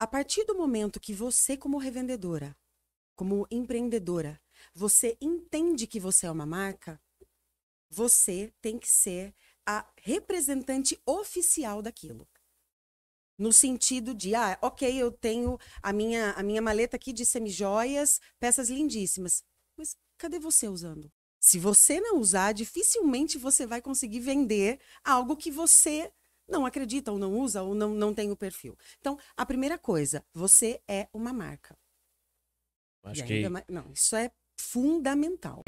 A partir do momento que você, como revendedora, como empreendedora, você entende que você é uma marca, você tem que ser a representante oficial daquilo. No sentido de, ah, ok, eu tenho a minha, a minha maleta aqui de semijoias, peças lindíssimas. Mas cadê você usando? Se você não usar, dificilmente você vai conseguir vender algo que você não acredita, ou não usa, ou não, não tem o perfil. Então, a primeira coisa, você é uma marca. Acho que Não, isso é fundamental.